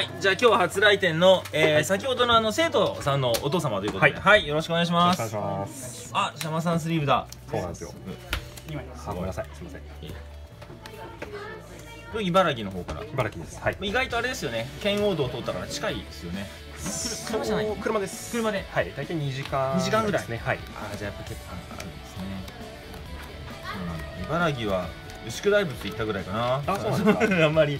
はいじゃあ今日は初来店の、えー先ほどのあの生徒さんのお父様ということでは、はいいよろしくお願いします。お願いします。あシャマさんスリーブだ。そうなんですよ。うんあごめんなさい。すみません。茨城の方から。茨城です。はい。意外とあれですよね。圏央道を通ったから近いですよね。車じゃない。車です。車で。はい。大体2時間2時間ぐらい。ですね。はい。あじゃあやっぱ結構あるんですね。そうなんだ。茨城は牛久大仏行ったぐらいかな。あそうなんですか。あんまり、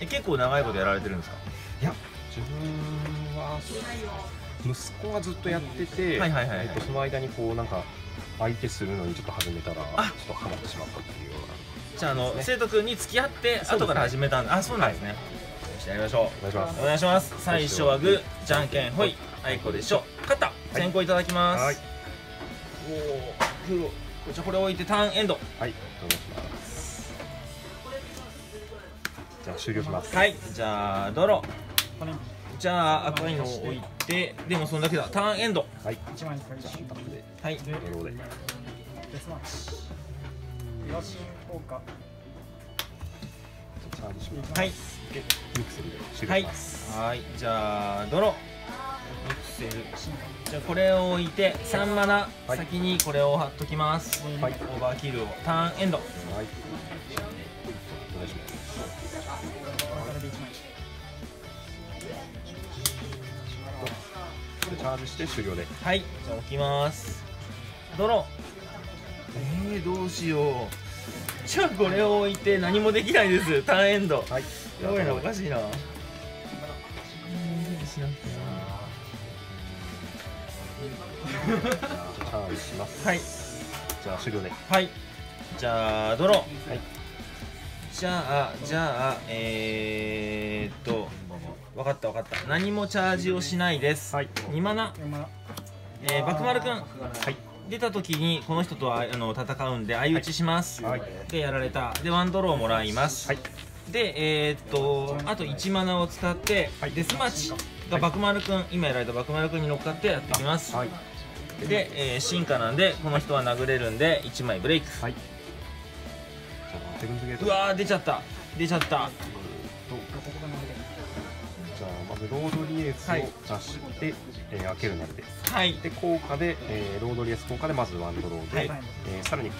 え結構長いことやられてるんですか？いや自分は息子がずっとやっててはいはいはいはい。えっとその間にこうなんか相手するのにちょっと始めたらちょあっとハマってしまったっていうような。じゃああの、そうです生徒君に付き合って後から始めたんだあそうなんですね、よしやりましょお願いします。うお願いします。最初はグーじゃんけんほい。あいこでしょ。勝った先行いただきます、はい。おお黒じゃあこれ置いてターンエンド。はい。お願いしますじゃあ終了します。はい。じゃあドロじゃあ赤いのを置いてでもそんだけだ。ターンエンド。はい。じゃあタップではい。ドローでデスマッチ。東効果チャージします。はい。でミクセルで終はい了します。はい。じゃあドロミクセル。じゃあこれを置いて3マナ、はい。先にこれを貼っときます、はい。オーバーキルを。ターンエンドでチャージして終了で。はい。じゃあ置きます。ドロえー、どうしよう。じゃあこれを置いて何もできないです。ターンエンド。はい。やばいな。おかしいな。チャージします。はいじゃあ終了ではい。じゃあドロー。はい。じゃあじゃあえー、っと分かった分かった。何もチャージをしないです、はい。2マナ、四マナえー、バクマルくんはい。出た時にこの人とはあの戦うんで相打ちします、はい。でやられた。でワンドローもらいます、はい。でえー、っとあと1マナを使って、はい。デスマッチがバクマルくん、今やられたバクマルくんに乗っかってやってきます、はい。で、えー進化なんでこの人は殴れるんで1枚ブレイク。はい。うわー出ちゃった。出ちゃったずロードリエスをはい。出して、えー開けるなりではい。で効果で、えーロードリエス効果でまずワンドローで、はい。えーさらに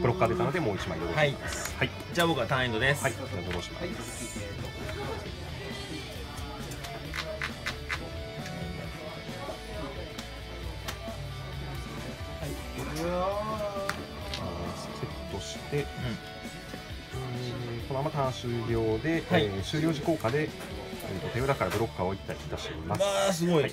ブロッカー出たのでもう1枚ドローします。はい。じゃあ僕はターンエンドです、はい、じゃあドローしますセットして、えーこのままターン終了で、はい。えー終了時効果で、えーと手札からブロッカーを1体出します。わあすごい、はい。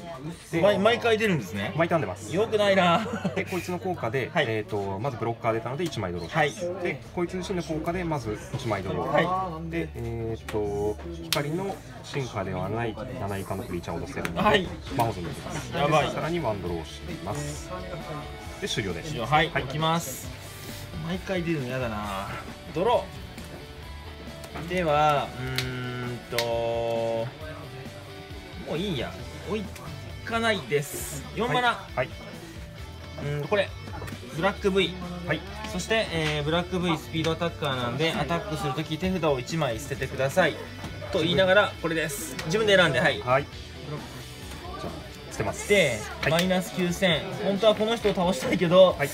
で毎毎回出るんですね。毎ターン出ます。よくないな。でこいつの効果で、はい。えー、とまずブロッカー出たので1枚ドローします、はい。でこいつ自身の効果でまず1枚ドロー、はで、えー、と光の進化ではない7以下のクリーチャーを出せるので、はい。魔法ゾンで出ます。やばい。でさらにワンドローします。で終了です。はい、はい。置きます。毎回出るのやだな。ドロー。ではうーんともういいや。置かないです。4マナ、はい、うーんこれブラック V はい。そして、えーブラック V スピードアタッカーなんでアタックするとき手札を1枚捨ててください。と言いながらこれです。自分で選んではい。はい。じゃあ捨てます。で、はい。マイナス9000本当はこの人を倒したいけど、はい。う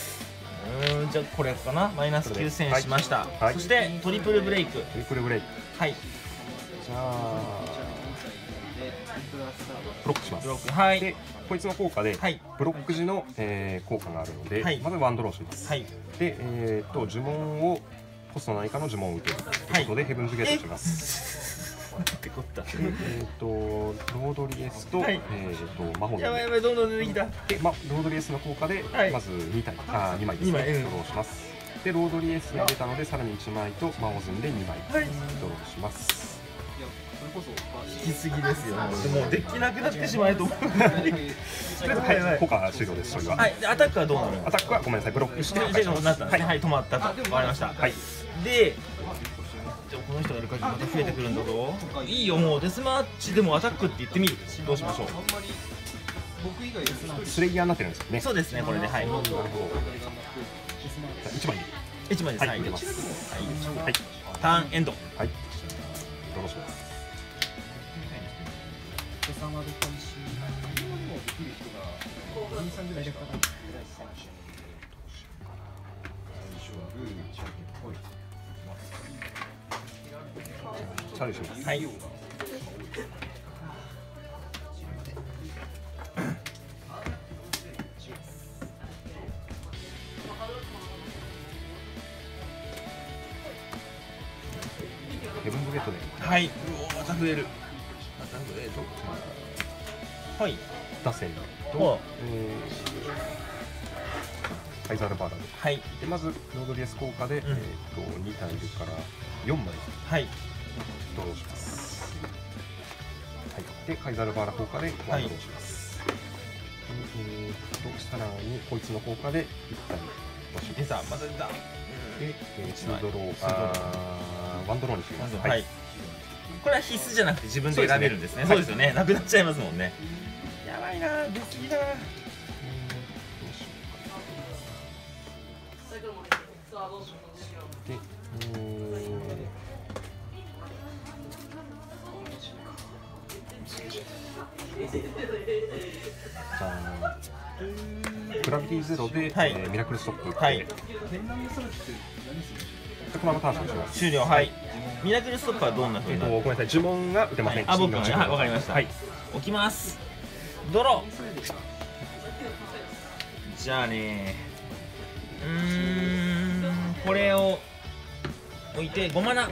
ーんじゃあこれかな。マイナスこれで。9000しました、はい。そしてトリプルブレイク。トリプルブレイク。はい。じゃあブロックします。はい。でこいつの効果で、はい。ブロック時の、えー効果があるので、はい。まずワンドローします、はい。で、えー、と呪文をコスト7以下の呪文を打てるということで、ヘブンズゲートします。ってこったでえー、とロードリエスと,、はい。えー、と魔法のやばいやばいどんどん出てきた。で、ま、ロードリエスの効果で、はい。まず2体。あ2枚ですね。ドローします。でロードリエスが出たのでさらに1枚と魔王ズンで2枚。はい。ドローします引きすぎですよ。もうできなくなってしまえと思うはい効果終了ですそれは、はいでアタックはどうなるアタックはごめんなさいブロックして。ででなったんですねはい、止まった。と分かりました。はい。でじゃあこの人がいる限りまた増えてくるんだぞ。いいよもうデスマッチでもアタックって言ってみる？どうしましょう？スレイヤーになってるんですよね。そうですねこれで。はいなるほど1枚1枚です。はいはいはい。ターンエンド。はい。ドします？はでかいし大丈夫かなチャレしますはいヘブンブレッドではいうおまた増えるはい。打線と、ほえー、カイザールバーダー。はい。でまずロードリエス効果で、ん。えー、と2タイルから4枚。はい。ドローします、はい、でカイザールバーダー効果で1ドローします、えー、とさらにこいつの効果で1タイルドローし出た。また出た。で、えー、一枚。2ドロー。ツードロー。あー1ドローにします。はい、これは必須じゃなくて自分で選べるんですね。そうですよね、なくなっちゃいますもんねな出すぎだえーどうしようかで、えー、じゃあ、グラビティゼロで、はい。えーミラクルストップで、はい。このままターンします。終了。はい。ミラクルストップはどんな風えっと、になるごめんなさい、呪文が打てません。はい。あ僕チームの呪文はいわかりました。はい、置きますドロじゃあね。うーん。これを置いて5マナ、はい、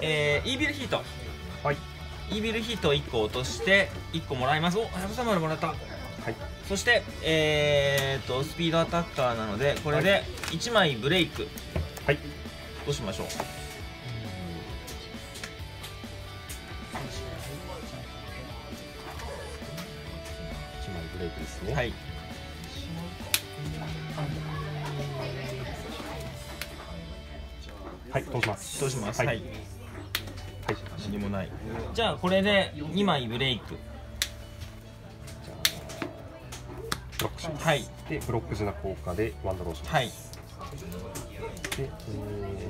えー、イービルヒート。はい、イービルヒートを1個落として1個もらいます。おヤブサマルもらった。はい、そしてえー、とスピードアタッカーなのでこれで1枚ブレイク。はい。どうしましょう。一枚ブレイクですね。はい。はい、通します。どうします。はい、ははい。い、何もない。じゃあこれで2枚ブレイク。ブロックします。はい。で、ブロック時な効果でワンドローします。はい。で、えー、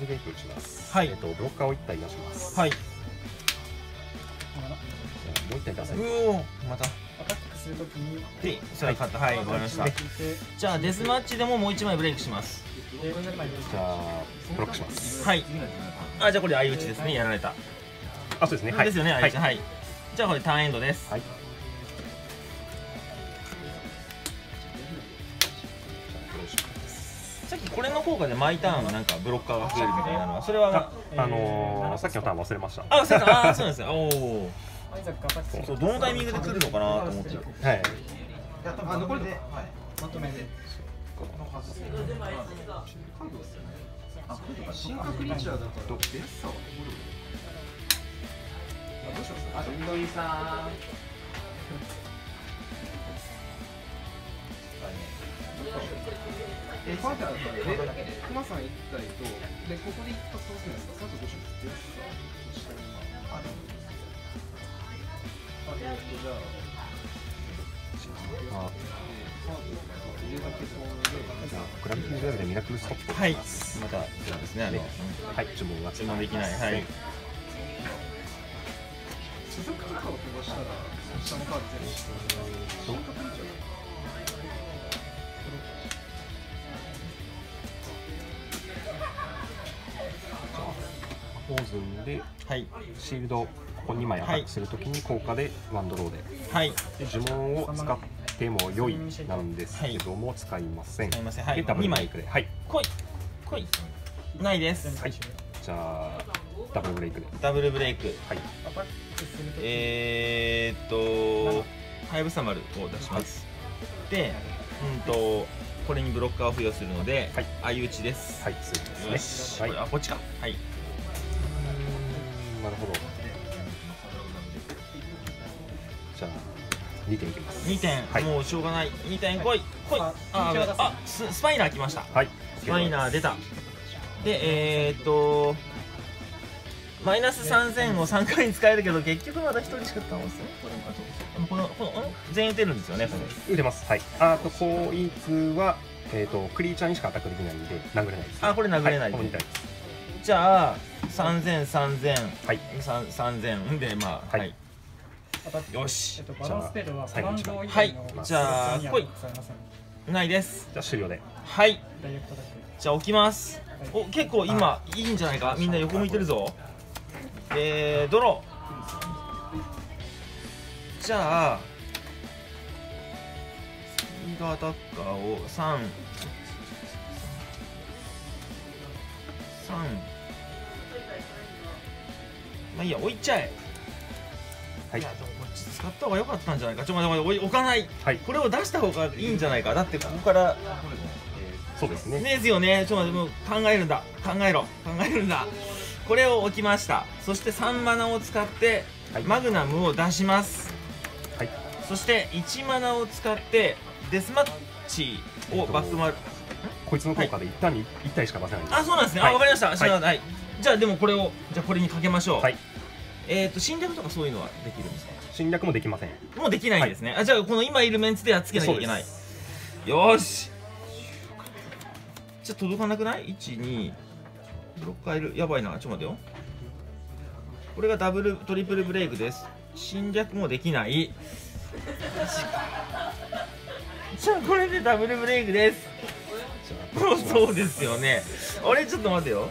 じゃあ、スターゲージブレイク打ちます。はい。えっ、と、ブロッカーを1体出します。はい。もう1体出せ。うおまたするときに。でそれは勝った。はいわかりました。でじゃあデスマッチでももう1枚ブレイクします。でじゃあ、ブロックします。はい。あじゃあこれ相打ちですね。やられた。あ、そうですね。はい。ですよねはい。相打ち。はい。じゃあこれターンエンドです。はい。きこれの効果で毎ターンなんかブロッカーが増えるみたいなのはそれはあ、あのー、さっきのターン忘れました。あそうですあーそうなんですよおおそう。どのタイミングで来るのかなと思って。はい。あ残りでまとめで進化クリーチャーだからどうしますあどんどりさんえ、ファンタだったら、で、クマさん1体と、で、ここで一発倒すんですか、その後どうしますデッサそしたら今、あ、でもあ、えっと、じゃあ、あ、ファンタ入れだけそうじゃあ、グラビティゼロでミラクルストップ。はい。またそうですねあの。はい、呪文が注文できない。はい。続くとかを飛ばしたら、下のカード全部進化クリーチャズンで、はい。シールド、ここ2枚アタックするときに効果でワンドローで。はい。で呪文を使っても良いなんですけども、使いません。使いません。はい。で、ダブル二枚。ブレイクで。はい。来い。来い。ないです。はい。じゃあ、ダブルブレイクで。ダブルブレイク。はい。えー、っとハヤブサ丸を出します。でうんとこれにブロッカーを付与するので、はい。相打ちです、はい、そうですね。はい。あこっちか。はいるほど。じゃあ、2点いきます。2点、はい。もうしょうがない。2点来い。来い。あススパイナー来ました。はい。スパイナー出た。でえー、っとマイナス3000を3回に使えるけど結局まだ1人しか倒すこれあとで。もこのこのん全員打てるんですよねこれ。打てます。はい。あとこいつはえっ、とクリーチャーにしかアタックできないんで殴れないですあこれ殴れないはい、この2体ですじゃあ3000、3000、はい。三3000でまあ、は、はい。よし。えっと、バランスペルは最後はい。じゃあ来い。ないです。じゃあ終了で。はい。じゃあ置きます。お結構今いいんじゃないか？みんな横向いてるぞ。えー、ドロー。じゃあスピードアタッカーを3 3まあいいや置いちゃえ。はい。いやでもこっち使った方が良かったんじゃないか。ちょっと待って待って置かない。はい。これを出した方がいいんじゃないかだってここから。そうですね。ですよね。ちょっと待ってもう考えるんだ。考えろ。考えるんだ。これを置きました。そして3マナを使ってはい。マグナムを出します。はい。そして1マナを使ってデスマッチをバックマル。こいつの効果で一旦に1体しか出せないんです。あそうなんですね、はい。あわかりました、はい。知らない。じゃあでもこれをじゃあこれにかけましょう、はいえっ、と侵略とかそういうのはできるんですか？侵略もできません。もうできないんですね、あじゃあこの今いるメンツでやっつけなきゃいけない。よーし。じゃあ届かなくない？12ブロッカーいる。やばいな。ちょっと待ってよ。これがダブルトリプルブレイクです。侵略もできない。じゃあこれでダブルブレイクです。そうですよね。あれ？ちょっと待ってよ。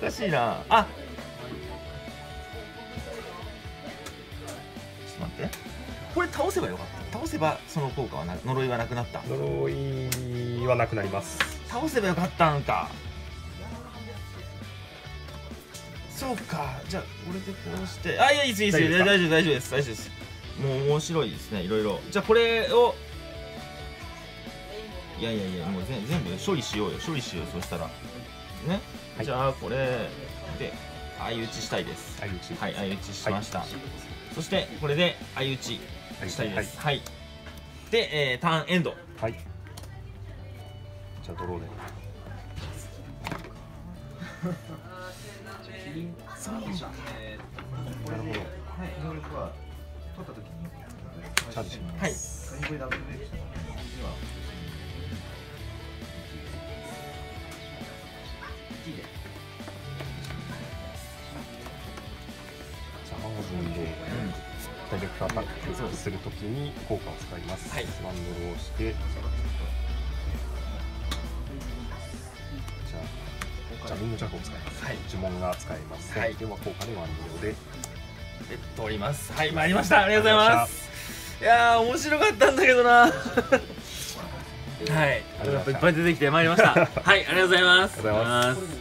おかしいな。あこれ倒せばよかった。倒せばその効果はな呪いはなくなった。呪いはなくなります。倒せばよかったんか。そうか。じゃあこれでこうして。あいやいいですいいです。大丈夫ですか？大丈夫です大丈夫です。もう面白いですねいろいろじゃあこれをいやいやいやもう全全部処理しようよ。処理しようそしたら。ね、はい。じゃあこれで相打ちしたいです。相打ち。はい相打ちしました、そしてこれで相打ちしたいですはい、で、えーターンエンドはいじゃあドローでそうえーこれでなる能力は取った時にチャージします。はい。ではダイレクトアタックするときに効果を使います。はい。ワンドルをして、じゃあ、ジャミングジャックを使います。はい。呪文が使えます。はい。では効果でワンドルで、えっとおります。はい。参りました。ありがとうございます。いやー面白かったんだけどな。はい。ありがとうございっぱい出てきて参りました。はいありがとうございます。ありがとうございます